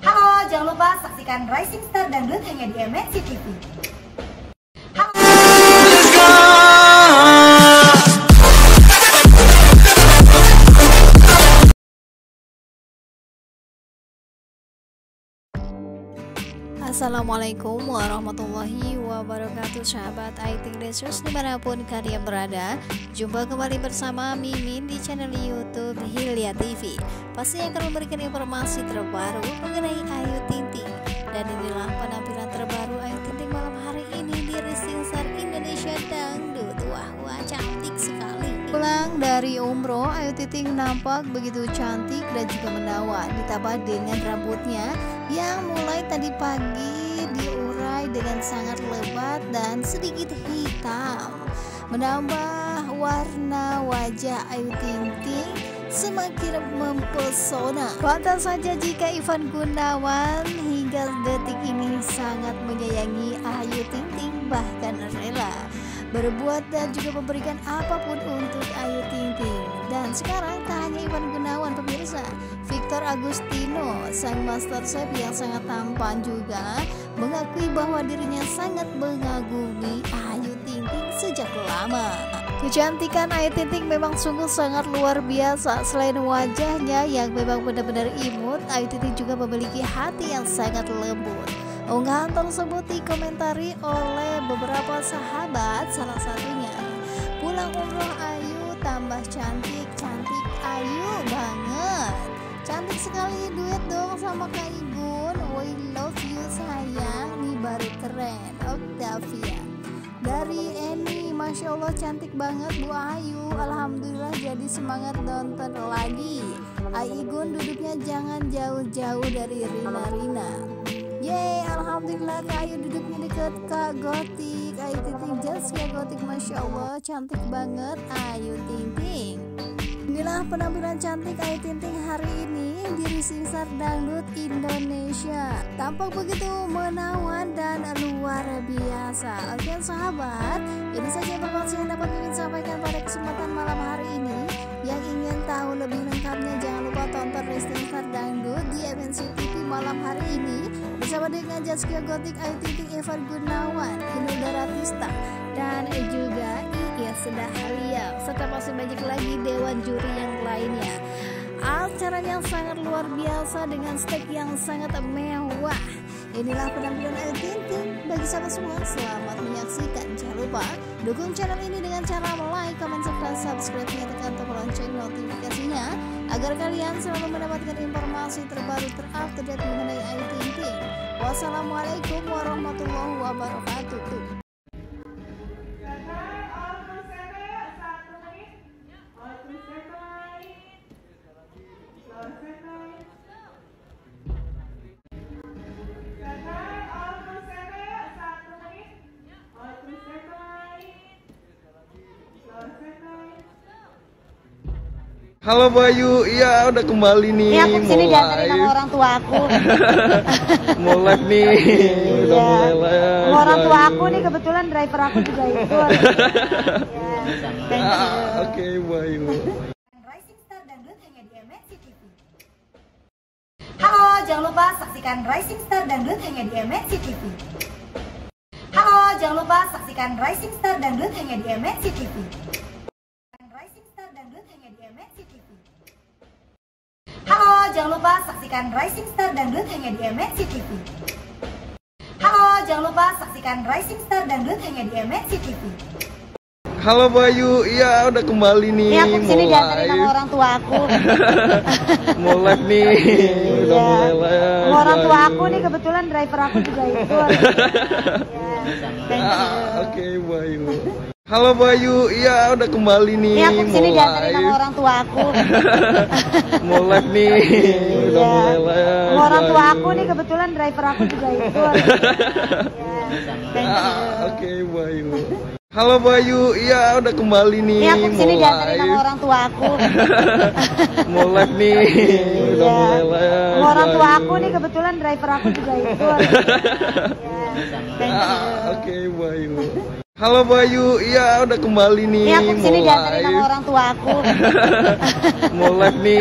Halo, jangan lupa saksikan Rising Star Dangdut hanya di MNC TV. Assalamualaikum warahmatullahi wabarakatuh Sahabat IT Desers di mana pun kalian berada. Jumpa kembali bersama Mimin di channel Youtube Hilya TV Pasti akan memberikan informasi terbaru mengenai Ayu Ting Ting Dan inilah penampilan terbaru Ayu Ting Ting malam hari ini di Rising Star Indonesia Dangdut. Wah wah cantik sekali. Pulang dari umroh Ayu Ting Ting nampak begitu cantik dan juga menawan. Ditambah dengan rambutnya tadi pagi diurai dengan sangat lebat dan sedikit hitam. Menambah warna wajah Ayu Ting Ting semakin mempesona. Pantas saja jika Ivan Gunawan hingga detik ini sangat menyayangi Ayu Ting Ting bahkan rela berbuat dan juga memberikan apa pun untuk Ayu Ting Ting. Dan sekarang tak hanya Ivan Gunawan pemirsa Victor Agustino sang master chef yang sangat tampan juga mengakui bahwa dirinya sangat mengagumi Ayu Ting Ting sejak lama. Kecantikan Ayu Ting Ting memang sungguh sangat luar biasa. Selain wajahnya yang memang benar-benar imut Ayu Ting Ting juga memiliki hati yang sangat lembut Unggahan tersebut dikomentari oleh beberapa sahabat salah satunya Pulang umroh Ayu tambah cantik, cantik Ayu banget. Cantik sekali duet dong sama Kak Igun. We love you sayang Nih baru keren Octavia. Dari Eni Masya Allah cantik banget Bu Ayu. Alhamdulillah jadi semangat nonton lagi. Aigun duduknya jangan jauh-jauh dari Rina-Rina Yeay, Alhamdulillah Kak Ayu duduknya deket Kak Gotik. Ayu Ting Jaskia Gotik Masya Allah cantik banget Ayu Ting Ting. Inilah penampilan cantik Ayu Ting Ting hari ini di Rising Dangdut Indonesia. Tampak begitu menawan biasa. Oke sahabat, ini saja informasi yang dapat Mimin sampaikan pada kesempatan malam hari ini. Yang ingin tahu lebih lengkapnya jangan lupa tonton Rising Star Dangdut di MNC TV malam hari ini Bersama dengan Jaskia Gotik, Ayu Ting, Evan Gunawan, Inul Daratista Dan juga Sedah Halia serta masih banyak lagi dewan juri yang lainnya. Acara yang sangat luar biasa dengan stek yang sangat mewah. Inilah penampilan Ayu Ting Ting bagi sahabat semua. Selamat menyaksikan. Jangan lupa dukung channel ini dengan cara like, comment, serta subscribe. Nya tekan tombol lonceng notifikasinya agar kalian selalu mendapatkan informasi terbaru terupdate mengenai Ayu Ting Ting wassalamualaikum warahmatullahi wabarakatuh Halo Bayu, iya udah kembali nih. Ini aku ke sini diantarin sama orang tua aku. mau live nih, udah iya. mulai live. Sama orang tua aku nih kebetulan driver aku juga ikut. ya, thank you. Ah, Oke okay, Bayu. Rising Star Dangdut hanya di MNC TV. Halo, jangan lupa saksikan Rising Star Dangdut hanya di MNC TV. Halo, jangan lupa saksikan Rising Star Dangdut hanya di MNC TV. MNC TV. Halo, jangan lupa saksikan Rising Star Dangdut hanya di MNC TV. Halo, jangan lupa saksikan Rising Star Dangdut hanya di MNC TV. Halo Bayu, iya udah kembali nih. Ini aku ke sini diantarin sama orang tua aku. mau live nih, udah Iya. mulai live. Sama orang tua aku nih kebetulan driver aku juga ikut. ya, thank you. Ah, Oke Bayu. Halo Bayu, iya udah kembali nih. Ini aku ke sini mau diantarin sama orang tua aku. mau live nih, udah Iya. mulai live. Sama orang tua aku nih kebetulan driver aku juga ikut. ya, thank you. Ah, Oke Bayu. Halo Bayu, iya udah kembali nih. Ini aku ke sini diantarin sama orang tua aku. mau live nih, udah Iya. mulai live. Sama orang tua Bayu. aku nih kebetulan driver aku juga ikut. Ya, thank Ah. Oke Bayu. Halo Bayu, iya udah kembali nih. Ini aku ke sini diantarin sama orang tua aku. mau live nih,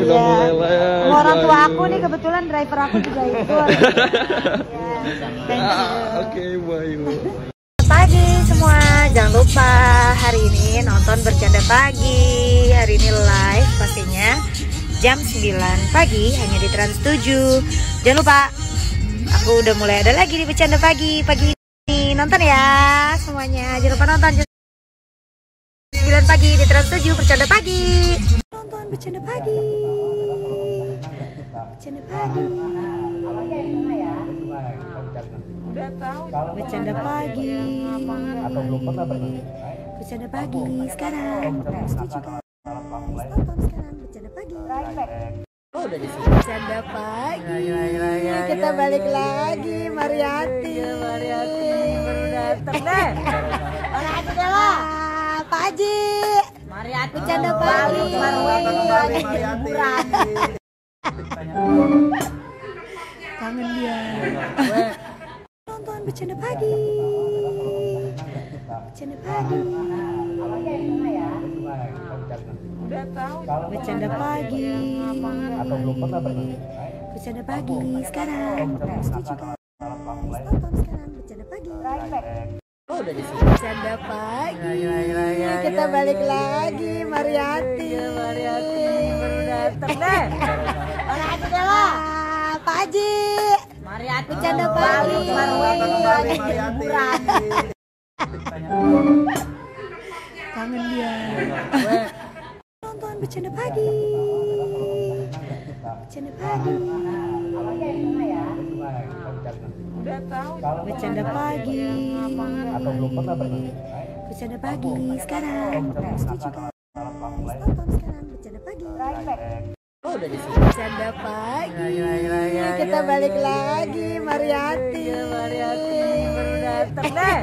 udah Iya. mulai live. Sama orang tua aku nih kebetulan driver aku juga ikut. Ya, thank you. Ah, Oke Bayu. pagi semua. Jangan lupa hari ini nonton bercanda pagi. Hari ini live pastinya jam 9 pagi hanya di Trans 7 jangan lupa aku udah mulai ada lagi di bercanda pagi. Pagi ini nonton ya semuanya. Jangan lupa nonton jam 9 pagi di Trans 7 bercanda pagi. Nonton bercanda pagi. Bercanda pagi bercanda pagi atau belum pernah bercanda pagi sekarang sekarang bercanda pagi bercanda pagi kita balik lagi Mariati Mariati baru datang deh Mariati Pak Haji Mariati bercanda pagi kangen dia bercanda pagi. Bercanda pagi. Bercanda pagi. Atau belum pernah bercanda pagi sekarang nonton sekarang. Bercanda pagi. Bercanda pagi. Kita balik lagi Mariati. Mariati baru datang. Deh lah Pak Haji Mariati bercanda pagi kangen dia. Nonton bercanda pagi. Bercanda pagi. Bercanda pagi. Atau belum pernah bercanda pagi sekarang. Terus juga nonton sekarang bercanda pagi bercanda pagi kita balik lagi Mariati. Mariati baru datang deh.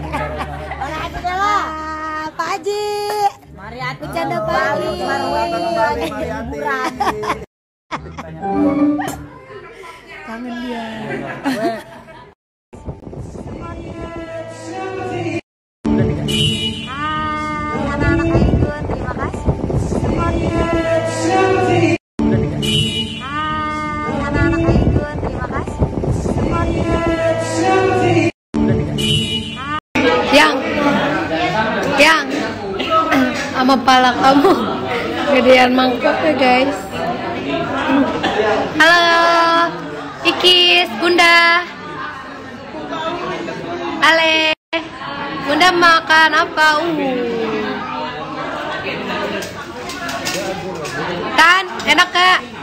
Mariati deh lah Pak Haji. Mariati bercanda pagi kangen gedean mangkok ya guys. Halo Ikis Bunda. Ale Bunda makan apa? Uh. Tan enak gak